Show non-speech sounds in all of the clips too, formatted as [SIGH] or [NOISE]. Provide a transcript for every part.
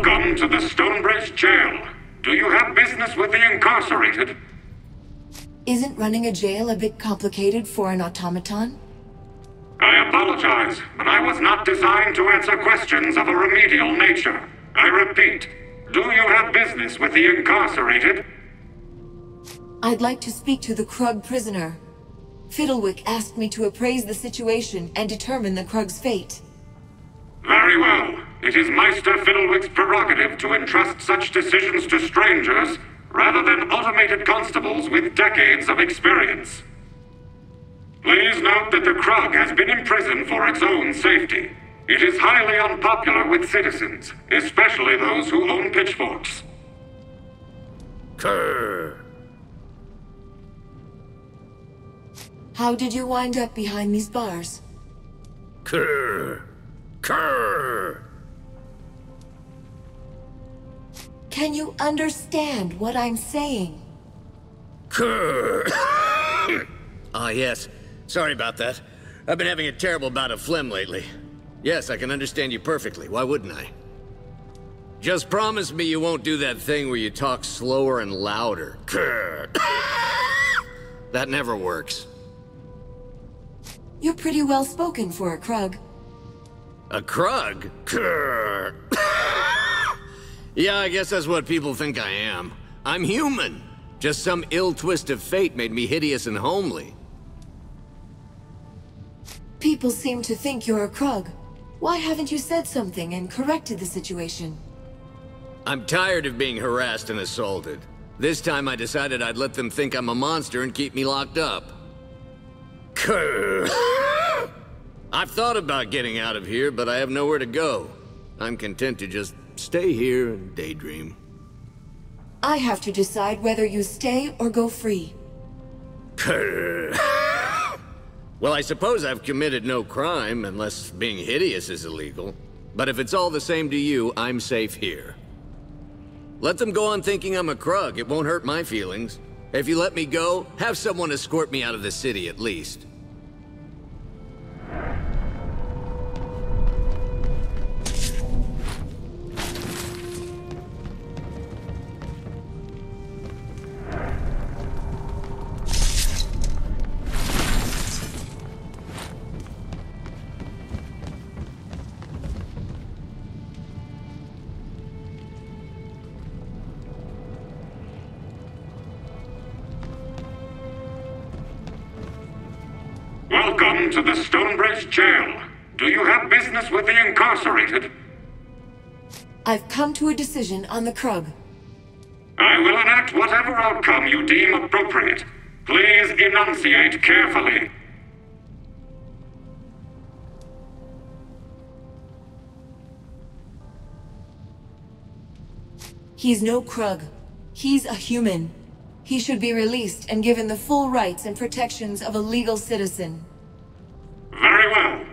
Welcome to the Stonebridge Jail. Do you have business with the incarcerated? Isn't running a jail a bit complicated for an automaton? I apologize, but I was not designed to answer questions of a remedial nature. I repeat, do you have business with the incarcerated? I'd like to speak to the Krug prisoner. Fiddlewick asked me to appraise the situation and determine the Krug's fate. Very well. It is Meister Fiddlewick's prerogative to entrust such decisions to strangers rather than automated constables with decades of experience. Please note that the Krug has been imprisoned for its own safety. It is highly unpopular with citizens, especially those who own pitchforks. Kerr. How did you wind up behind these bars? Kerr. Kerr. Can you understand what I'm saying? [COUGHS] Ah, yes. Sorry about that. I've been having a terrible bout of phlegm lately. Yes, I can understand you perfectly. Why wouldn't I? Just promise me you won't do that thing where you talk slower and louder. [COUGHS] That never works. You're pretty well spoken for a Krug. A Krug? [COUGHS] Yeah, I guess that's what people think I am. I'm human. Just some ill twist of fate made me hideous and homely. People seem to think you're a Krug. Why haven't you said something and corrected the situation? I'm tired of being harassed and assaulted. This time I decided I'd let them think I'm a monster and keep me locked up. [LAUGHS] I've thought about getting out of here, but I have nowhere to go. I'm content to just stay here and daydream. I have to decide whether you stay or go free. [LAUGHS] Well, I suppose I've committed no crime, unless being hideous is illegal. But if it's all the same to you, I'm safe here. Let them go on thinking I'm a Krug. It won't hurt my feelings. If you let me go, have someone escort me out of the city at least. Do you have business with the incarcerated? I've come to a decision on the Krug. I will enact whatever outcome you deem appropriate. Please enunciate carefully. He's no Krug. He's a human. He should be released and given the full rights and protections of a legal citizen. Very well.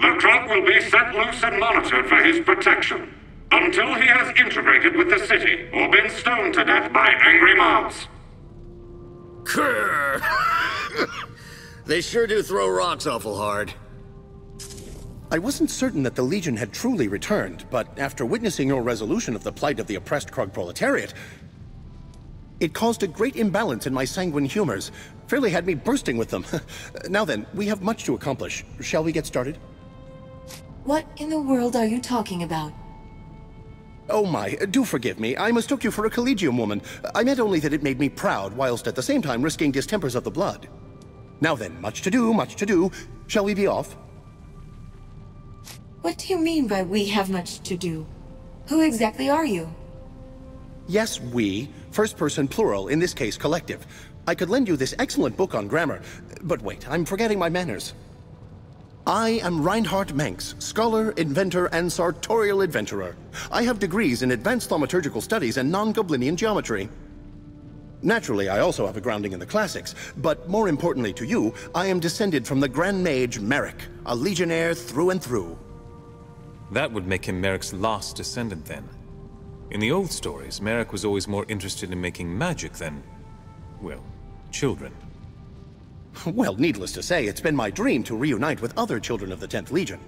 The Krug will be set loose and monitored for his protection until he has integrated with the city or been stoned to death by angry mobs. Kerr. [LAUGHS] they sure do throw rocks awful hard. I wasn't certain that the Legion had truly returned, but after witnessing your resolution of the plight of the oppressed Krug proletariat, it caused a great imbalance in my sanguine humors. Fairly had me bursting with them. [LAUGHS] now then, we have much to accomplish. Shall we get started? What in the world are you talking about? Oh my, do forgive me. I mistook you for a Collegium woman. I meant only that it made me proud, whilst at the same time risking distempers of the blood. Now then, much to do, much to do. Shall we be off? What do you mean by we have much to do? Who exactly are you? Yes, we. First person plural, in this case collective. I could lend you this excellent book on grammar, but wait, I'm forgetting my manners. I am Reinhardt Manx, scholar, inventor, and sartorial adventurer. I have degrees in advanced thaumaturgical studies and non-Goblinian geometry. Naturally, I also have a grounding in the classics, but more importantly to you, I am descended from the Grand Mage Merrick, a legionnaire through and through. That would make him Merrick's last descendant then. In the old stories, Merrick was always more interested in making magic than, well, children. [LAUGHS] Well, needless to say, it's been my dream to reunite with other children of the 10th Legion.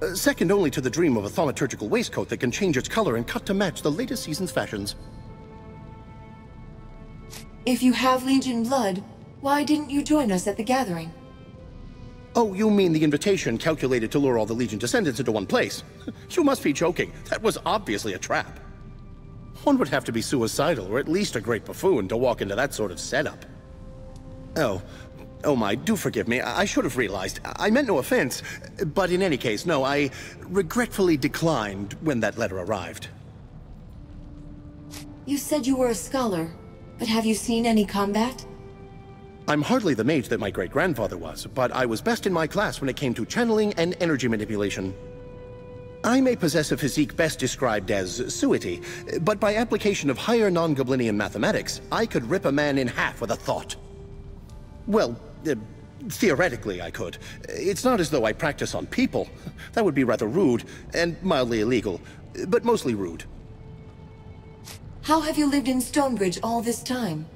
Uh, second only to the dream of a thaumaturgical waistcoat that can change its color and cut to match the latest season's fashions. If you have Legion blood, why didn't you join us at the gathering? Oh, you mean the invitation calculated to lure all the Legion descendants into one place? [LAUGHS] You must be joking. That was obviously a trap. One would have to be suicidal, or at least a great buffoon, to walk into that sort of setup. Oh. Oh my, do forgive me. I, I should have realized. I meant no offense. But in any case, no, I regretfully declined when that letter arrived. You said you were a scholar, but have you seen any combat? I'm hardly the mage that my great-grandfather was, but I was best in my class when it came to channeling and energy manipulation. I may possess a physique best described as suety, but by application of higher non-Goblinian mathematics, I could rip a man in half with a thought. Well, uh, theoretically I could. It's not as though I practice on people. That would be rather rude, and mildly illegal, but mostly rude. How have you lived in Stonebridge all this time?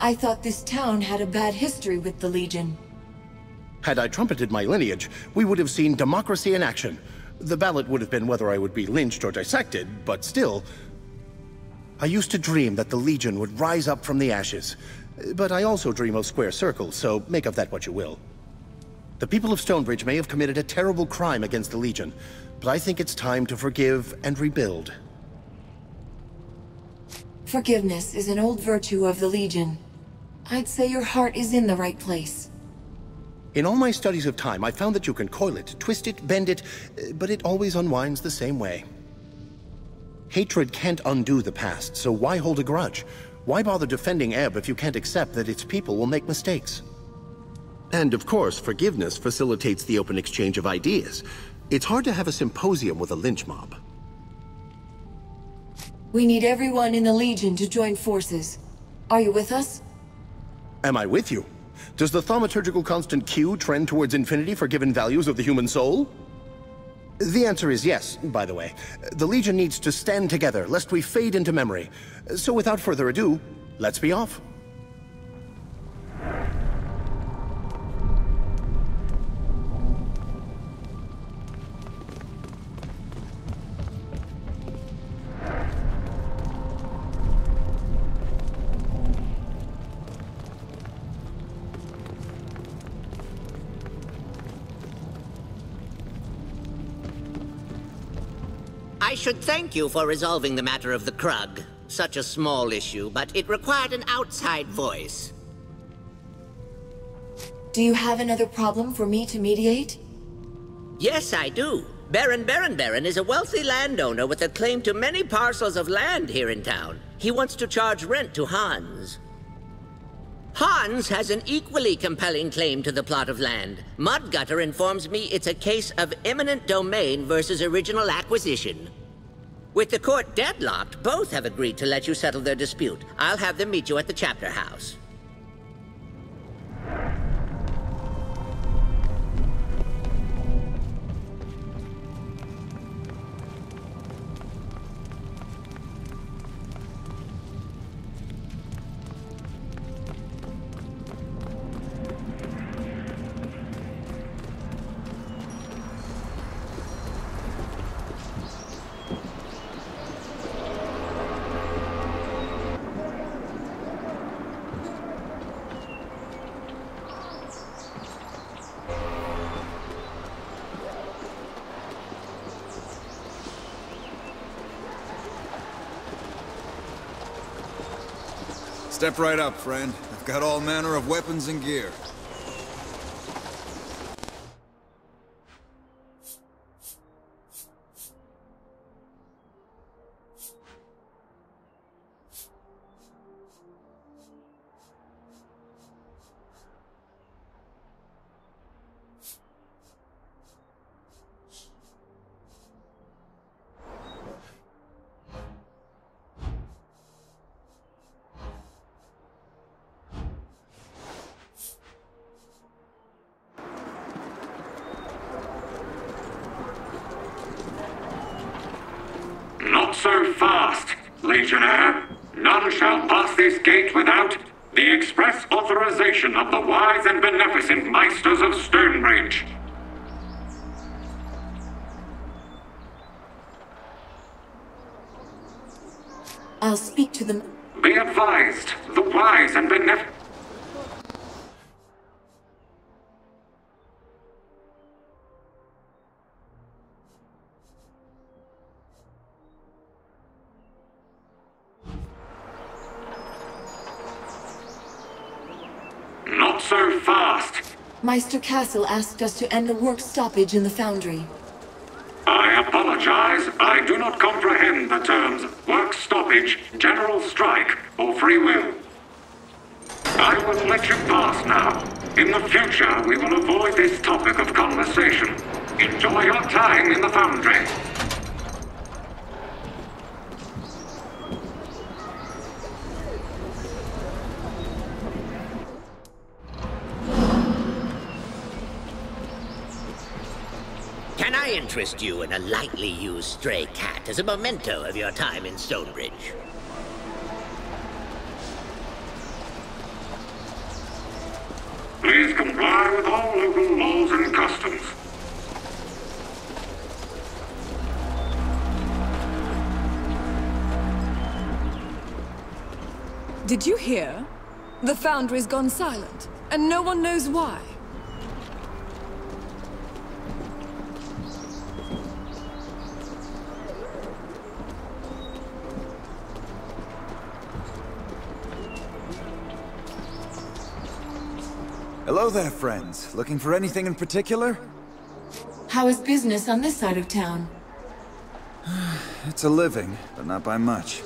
I thought this town had a bad history with the Legion. Had I trumpeted my lineage, we would have seen democracy in action. The ballot would have been whether I would be lynched or dissected, but still... I used to dream that the Legion would rise up from the ashes. But I also dream of square circles, so make of that what you will. The people of Stonebridge may have committed a terrible crime against the Legion, but I think it's time to forgive and rebuild. Forgiveness is an old virtue of the Legion. I'd say your heart is in the right place. In all my studies of time, I found that you can coil it, twist it, bend it, eh, but it always unwinds the same way. Hatred can't undo the past, so why hold a grudge? Why bother defending Ebb if you can't accept that its people will make mistakes? And of course, forgiveness facilitates the open exchange of ideas. It's hard to have a symposium with a lynch mob. We need everyone in the Legion to join forces. Are you with us? Am I with you? Does the thaumaturgical constant Q trend towards infinity for given values of the human soul? The answer is yes, by the way. The Legion needs to stand together, lest we fade into memory. So without further ado, let's be off. Should thank you for resolving the matter of the Krug. Such a small issue, but it required an outside voice. Do you have another problem for me to mediate? Yes, I do. Baron Baron Baron is a wealthy landowner with a claim to many parcels of land here in town. He wants to charge rent to Hans. Hans has an equally compelling claim to the plot of land. Mudgutter informs me it's a case of eminent domain versus original acquisition. With the court deadlocked, both have agreed to let you settle their dispute. I'll have them meet you at the chapter house. Step right up, friend. I've got all manner of weapons and gear. I'll speak to them. Be advised, the wise and benevolent. Not so fast. Meister Castle asked us to end the work stoppage in the foundry. I do not comprehend the terms work stoppage, general strike, or free will. I will let you pass now. In the future, we will avoid this topic of conversation. Enjoy your time in the foundry. Can I interest you in a lightly used stray cat as a memento of your time in Stonebridge? Please comply with all local laws and customs. Did you hear? The foundry's gone silent, and no one knows why. Hello there, friends. Looking for anything in particular? How is business on this side of town? [SIGHS] It's a living, but not by much.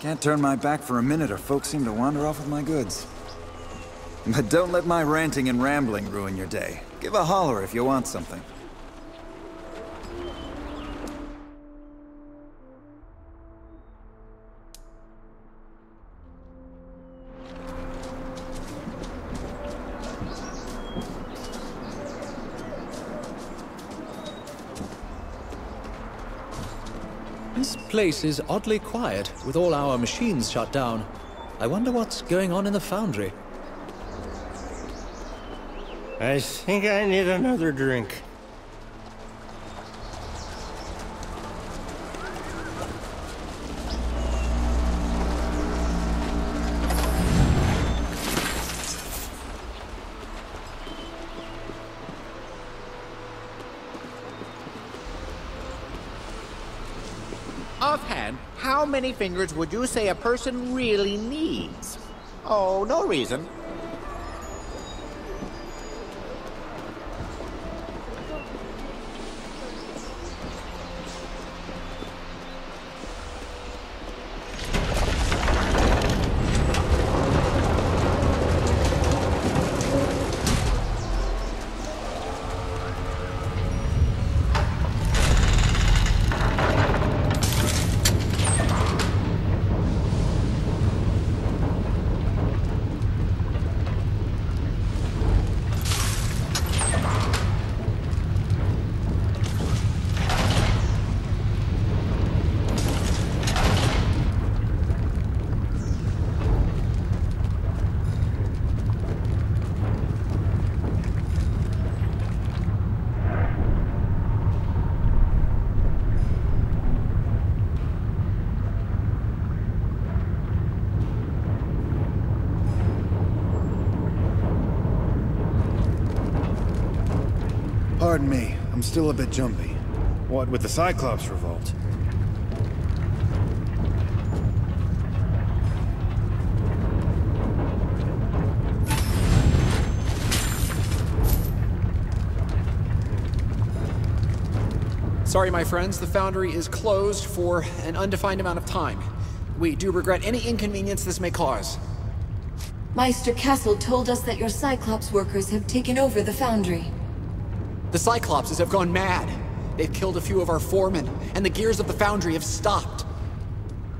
Can't turn my back for a minute or folks seem to wander off with my goods. But don't let my ranting and rambling ruin your day. Give a holler if you want something. Place is oddly quiet, with all our machines shut down. I wonder what's going on in the foundry. I think I need another drink. Fingers would you say a person really needs? Oh, no reason. Still a bit jumpy. What with the Cyclops revolt? Sorry, my friends, the foundry is closed for an undefined amount of time. We do regret any inconvenience this may cause. Meister Castle told us that your Cyclops workers have taken over the foundry. The Cyclopses have gone mad. They've killed a few of our foremen, and the gears of the foundry have stopped.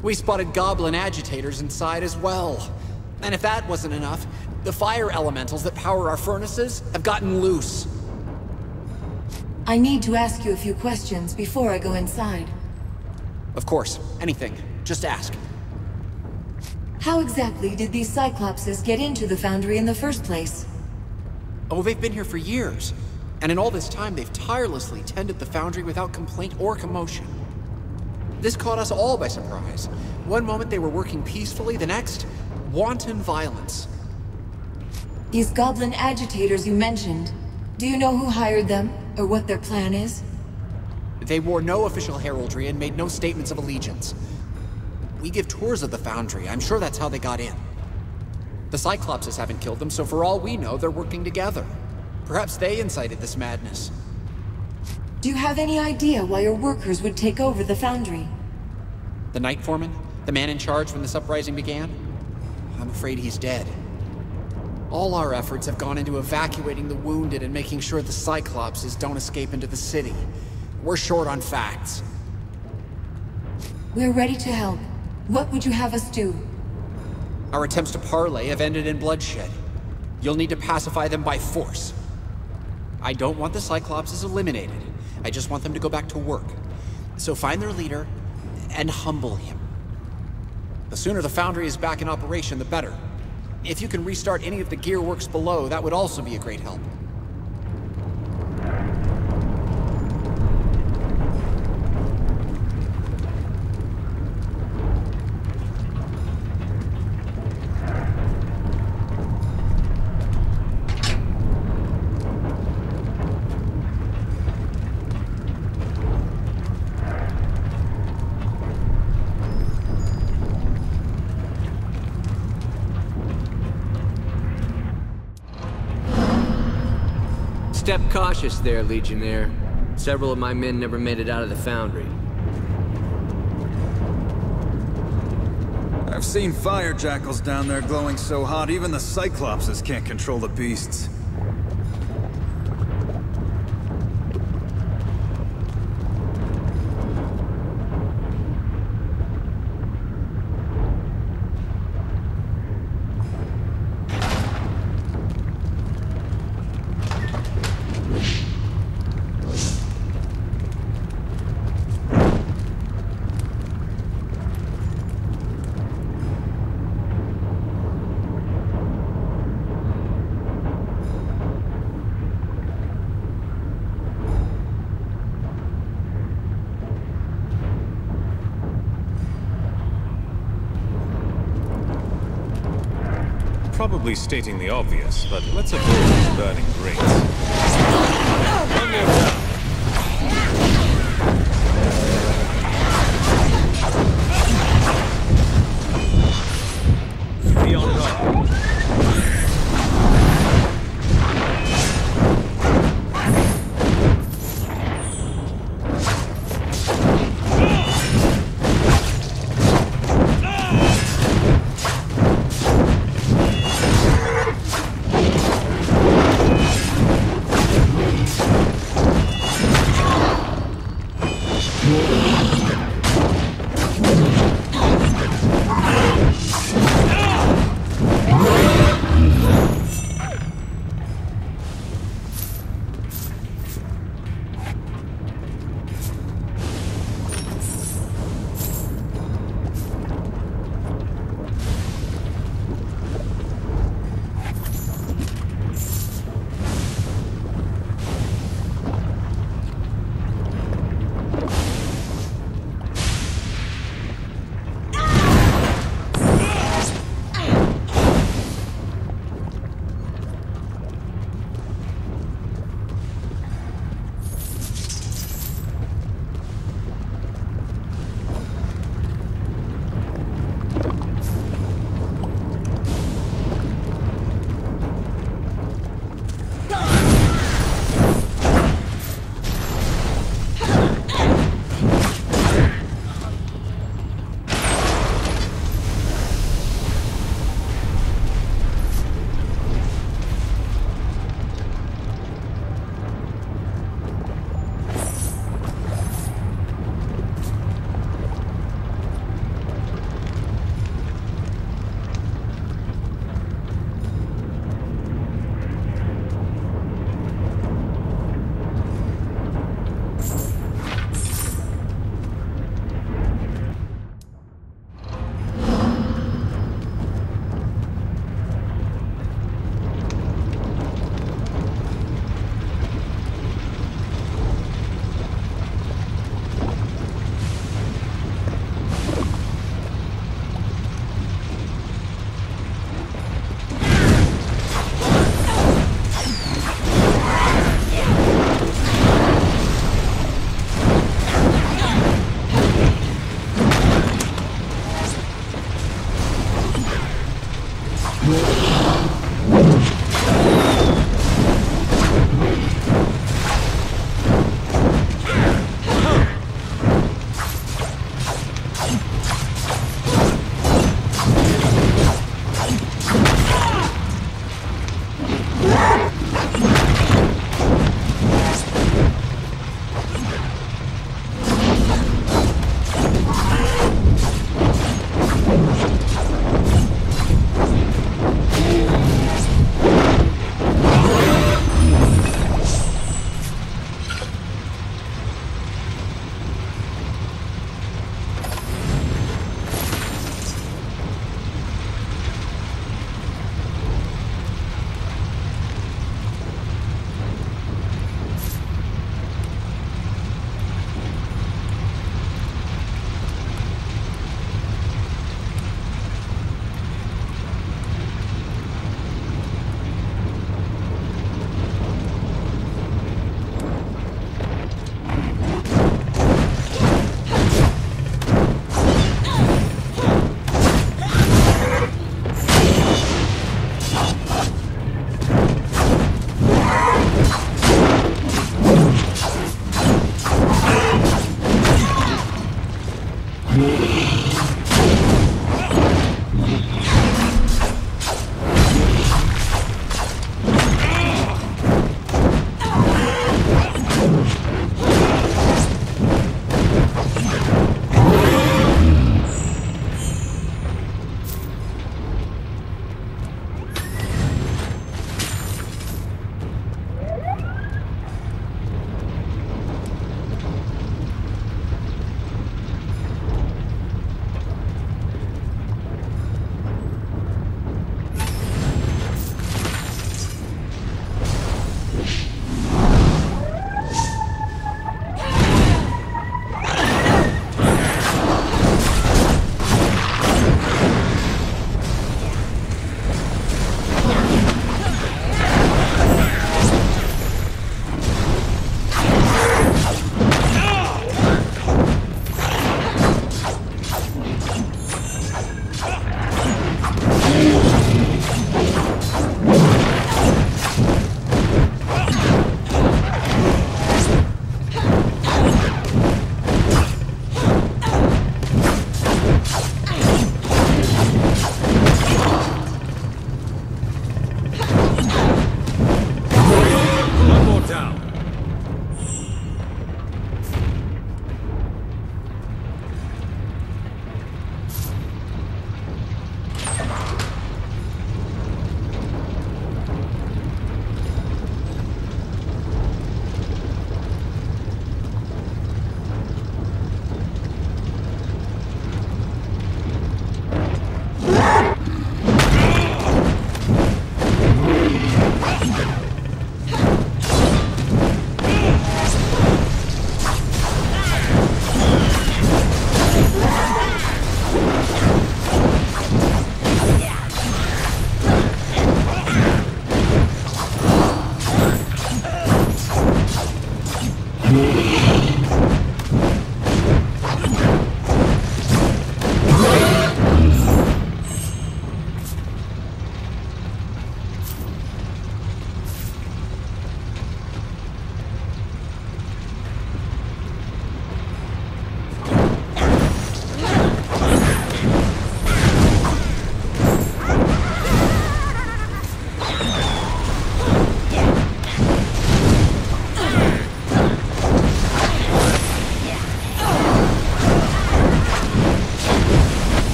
We spotted goblin agitators inside as well. And if that wasn't enough, the fire elementals that power our furnaces have gotten loose. I need to ask you a few questions before I go inside. Of course, anything. Just ask. How exactly did these Cyclopses get into the foundry in the first place? Oh, they've been here for years. And in all this time, they've tirelessly tended the foundry without complaint or commotion. This caught us all by surprise. One moment they were working peacefully, the next, wanton violence. These goblin agitators you mentioned, do you know who hired them, or what their plan is? They wore no official heraldry and made no statements of allegiance. We give tours of the Foundry. I'm sure that's how they got in. The Cyclopses haven't killed them, so for all we know, they're working together. Perhaps they incited this madness. Do you have any idea why your workers would take over the Foundry? The Night Foreman? The man in charge when this uprising began? I'm afraid he's dead. All our efforts have gone into evacuating the wounded and making sure the Cyclopses don't escape into the city. We're short on facts. We're ready to help. What would you have us do? Our attempts to parley have ended in bloodshed. You'll need to pacify them by force. I don't want the Cyclopses eliminated. I just want them to go back to work. So find their leader and humble him. The sooner the Foundry is back in operation, the better. If you can restart any of the gear works below, that would also be a great help. Cautious there, Legionnaire. Several of my men never made it out of the Foundry. I've seen fire jackals down there glowing so hot, even the Cyclopses can't control the beasts. Probably stating the obvious, but let's avoid burning grates.